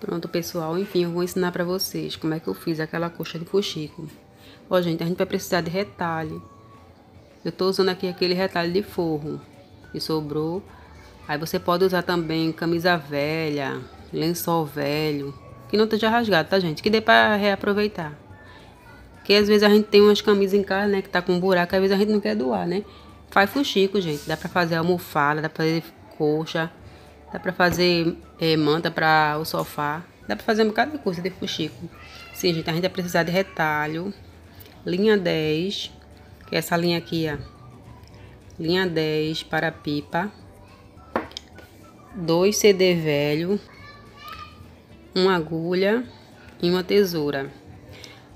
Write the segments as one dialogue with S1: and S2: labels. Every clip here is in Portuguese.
S1: Pronto, pessoal. Enfim, eu vou ensinar pra vocês como é que eu fiz aquela coxa de fuxico. Ó, gente, a gente vai precisar de retalho. Eu tô usando aqui aquele retalho de forro que sobrou. Aí você pode usar também camisa velha, lençol velho, que não esteja rasgado, tá, gente? Que dê pra reaproveitar. Que às vezes a gente tem umas camisas em casa, né, que tá com buraco, às vezes a gente não quer doar, né? Faz fuxico, gente. Dá pra fazer almofada, dá pra fazer coxa, dá pra fazer é, manta pra o sofá. Dá pra fazer um bocado de coisa de fuxico. Sim, gente, a gente vai precisar de retalho, linha 10, que é essa linha aqui, ó. Linha 10 para pipa. Dois CD velho, uma agulha e uma tesoura.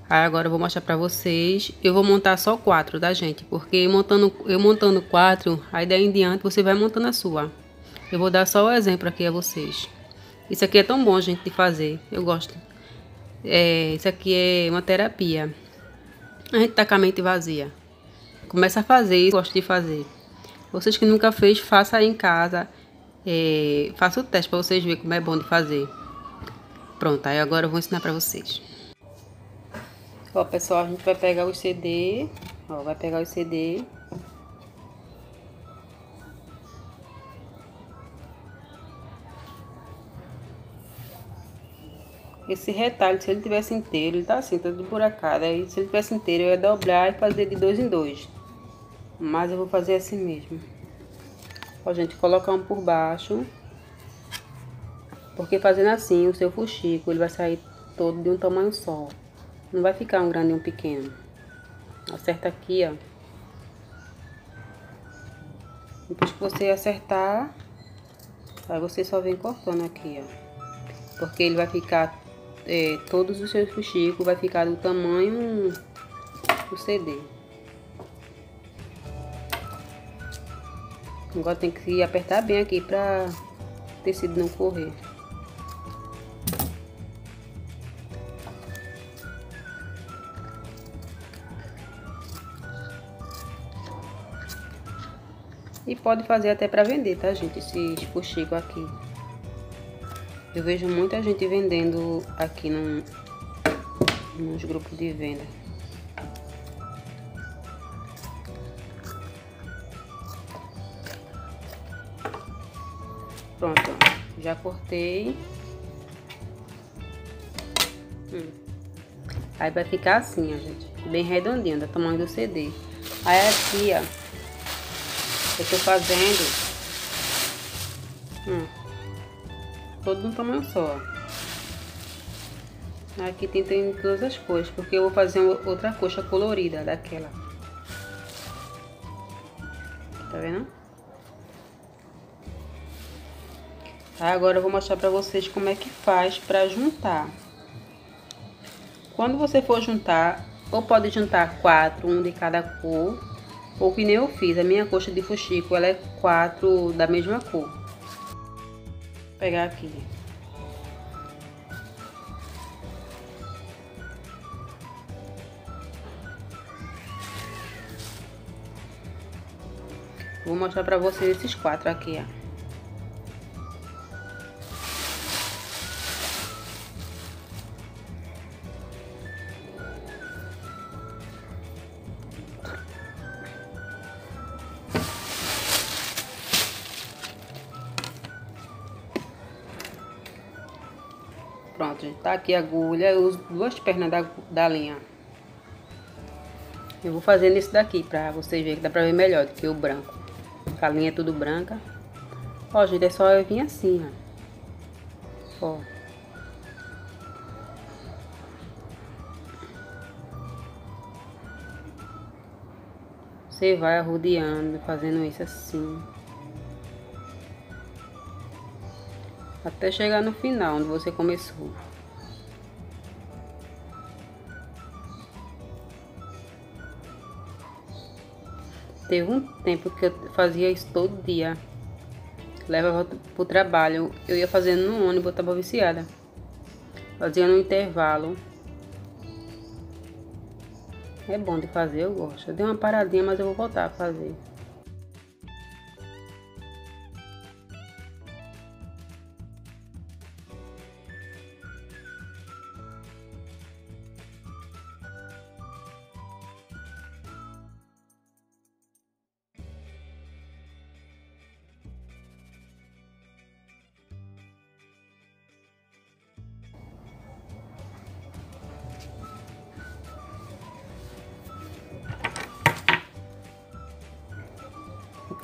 S1: Aí agora eu vou mostrar pra vocês. Eu vou montar só quatro, tá, gente? Porque montando, eu montando quatro, aí daí em diante você vai montando a sua. Eu vou dar só o exemplo aqui a vocês. Isso aqui é tão bom, gente, de fazer. Eu gosto. É, isso aqui é uma terapia. A gente tá com a mente vazia. Começa a fazer isso, gosto de fazer. Vocês que nunca fez, faça aí em casa. É, faça o teste para vocês verem como é bom de fazer. Pronto, aí agora eu vou ensinar pra vocês. Ó, pessoal, a gente vai pegar o CD. Ó, vai pegar o CD. Esse retalho, se ele tivesse inteiro, ele tá assim, todo buracado. Aí, se ele tivesse inteiro, eu ia dobrar e fazer de dois em dois. Mas eu vou fazer assim mesmo. Ó, gente, colocar um por baixo. Porque fazendo assim, o seu fuxico, ele vai sair todo de um tamanho só. Não vai ficar um grande e um pequeno. Acerta aqui, ó. Depois que você acertar, aí você só vem cortando aqui, ó. Porque ele vai ficar, é, todos os seus fuxicos vai ficar do tamanho do CD. Agora tem que apertar bem aqui pra o tecido não correr. E pode fazer até para vender, tá, gente? Esse fuxico aqui. Eu vejo muita gente vendendo aqui no, nos grupos de venda. Pronto, ó. já cortei. Hum. Aí vai ficar assim, ó, gente. Bem redondinho, do tamanho do CD. Aí aqui, ó. Eu tô fazendo hum, todo no tamanho só. Aqui tem, tem todas as cores, porque eu vou fazer outra coxa colorida daquela. Tá vendo? Agora eu vou mostrar pra vocês como é que faz pra juntar. Quando você for juntar, ou pode juntar quatro, um de cada cor, ou que nem eu fiz, a minha coxa de fuxico, ela é quatro da mesma cor. Pegar aqui. Vou mostrar pra vocês esses quatro aqui, ó. Gente. Tá aqui a agulha. Eu uso duas pernas da, da linha. Eu vou fazendo isso daqui pra vocês verem que dá pra ver melhor do que o branco. A linha é tudo branca. Ó, gente, é só eu vir assim, ó. Ó. Você vai arrodeando, fazendo isso assim. Até chegar no final, onde você começou. Teve um tempo que eu fazia isso todo dia. Levava pro trabalho. Eu ia fazendo no ônibus, eu tava viciada. Fazia no intervalo. É bom de fazer, eu gosto. Eu dei uma paradinha, mas eu vou voltar a fazer.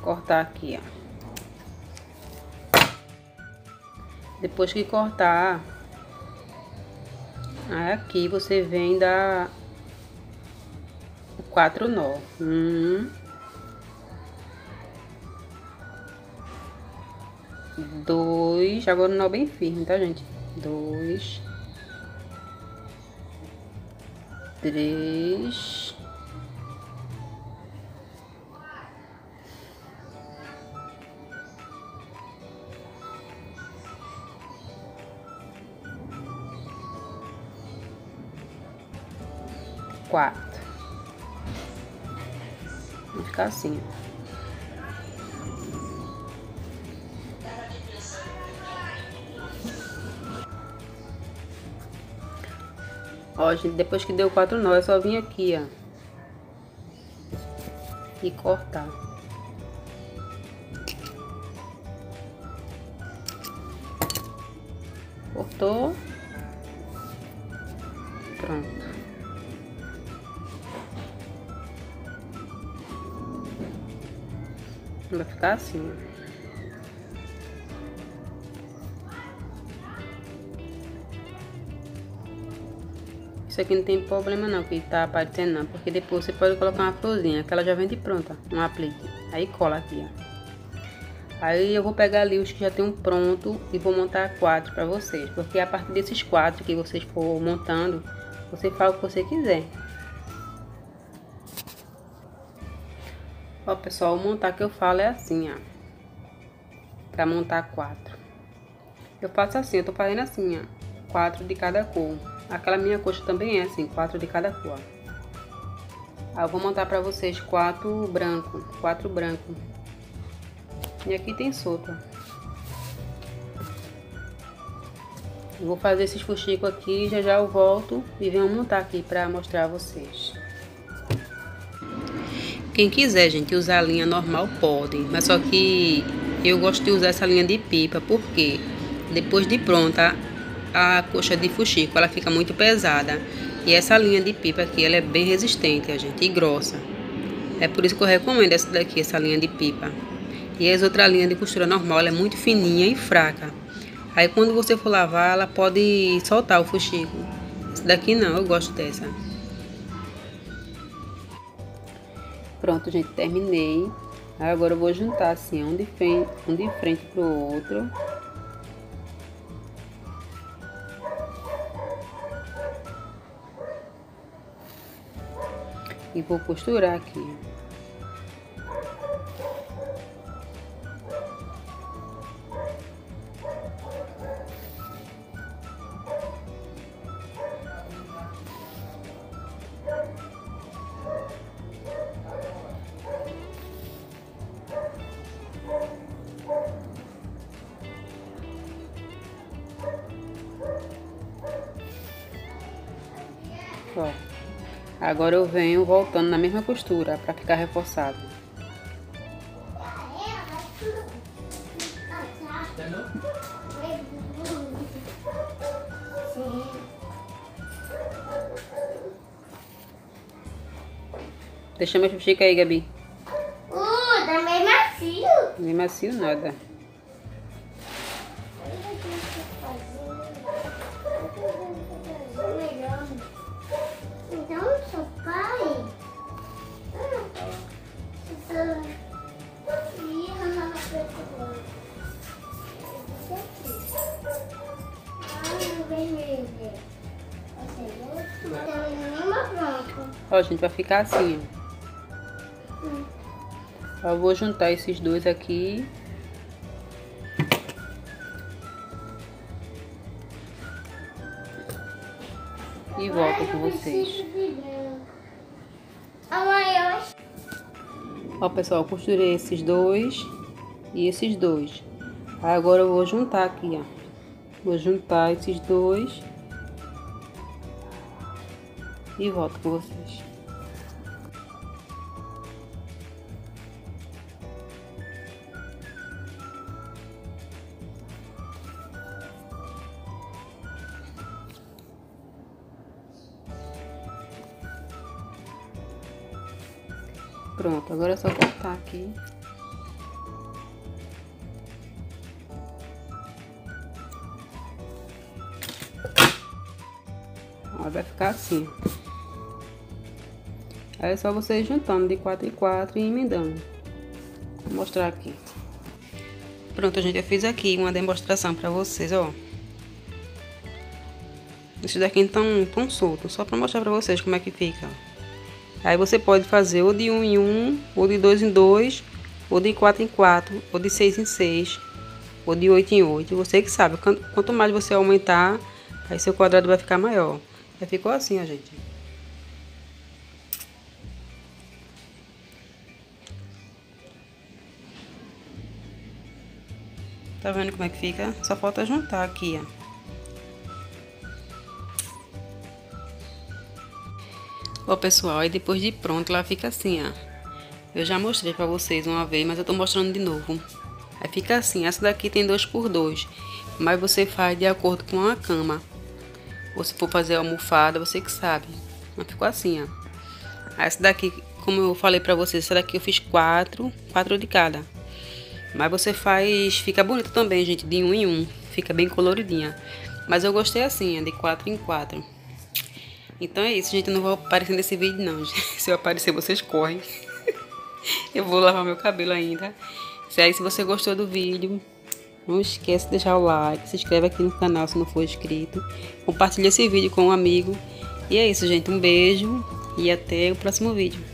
S1: Cortar aqui, ó. Depois que cortar, aqui você vem dar quatro nó. Um, dois, agora um nó bem firme, tá, gente? Dois, três, quatro. Vai ficar assim, ó. gente, depois que deu quatro nós, é só vim aqui, ó. E cortar. Cortou. Pronto. Vai ficar assim. Isso aqui não tem problema não, que tá aparecendo não, porque depois você pode colocar uma florzinha, que ela já vem de pronta, um aplique. Aí cola aqui, ó. Aí eu vou pegar ali os que já tem um pronto e vou montar quatro para vocês, porque a partir desses quatro que vocês for montando, você faz o que você quiser. Ó, pessoal, o montar que eu falo é assim, ó. Pra montar quatro. Eu faço assim, eu tô fazendo assim, ó. Quatro de cada cor. Aquela minha coxa também é assim, quatro de cada cor. Aí eu vou montar pra vocês quatro branco, quatro branco. E aqui tem solto, Eu vou fazer esses fuxicos aqui, já já eu volto e venho montar aqui pra mostrar a vocês. Quem quiser, gente, usar a linha normal pode, mas só que eu gosto de usar essa linha de pipa, porque depois de pronta, a coxa de fuxico, ela fica muito pesada. E essa linha de pipa aqui, ela é bem resistente, a gente, e grossa. É por isso que eu recomendo essa daqui, essa linha de pipa. E as outras linhas de costura normal, ela é muito fininha e fraca. Aí quando você for lavar, ela pode soltar o fuxico. Essa daqui não, eu gosto dessa. Pronto, gente, terminei. Agora eu vou juntar assim, um de frente, um de frente pro outro. E vou costurar aqui. Ó. Agora eu venho voltando na mesma costura para ficar reforçado. Deixa meu chuchica aí, Gabi.
S2: Uh, tá meio macio.
S1: Nem macio nada. Ó, a gente vai ficar assim. Hum. Eu vou juntar esses dois aqui. E volto com vocês. Ó, pessoal, costurei esses dois e esses dois. Agora eu vou juntar aqui, ó. Vou juntar esses dois e volto com vocês. Pronto, agora é só cortar aqui. Ficar assim. Aí é só você juntando de quatro em quatro e emendando. Vou mostrar aqui. Pronto, gente, eu fiz aqui uma demonstração pra vocês, ó. Esse daqui então tão solto, só pra mostrar pra vocês como é que fica. Aí você pode fazer ou de um em um, ou de dois em dois, ou de quatro em quatro, ou de seis em seis, ou de oito em oito. Você que sabe, quanto mais você aumentar, aí seu quadrado vai ficar maior. Aí ficou assim, ó, gente. Tá vendo como é que fica? Só falta juntar aqui, ó. Ó, pessoal, aí depois de pronto, ela fica assim, ó. Eu já mostrei pra vocês uma vez, mas eu tô mostrando de novo. Aí fica assim, essa daqui tem dois por dois. Mas você faz de acordo com a cama. Ou se for fazer almofada, você que sabe. Mas ficou assim, ó. Essa daqui, como eu falei pra vocês, essa daqui eu fiz quatro, quatro de cada. Mas você faz, fica bonito também, gente, de um em um. Fica bem coloridinha. Mas eu gostei assim, de quatro em quatro. Então é isso, gente. Eu não vou aparecer nesse vídeo, não. Se eu aparecer, vocês correm. eu vou lavar meu cabelo ainda. Se aí, se você gostou do vídeo, não esquece de deixar o like. Se inscreve aqui no canal se não for inscrito. Compartilha esse vídeo com um amigo. E é isso, gente. Um beijo e até o próximo vídeo.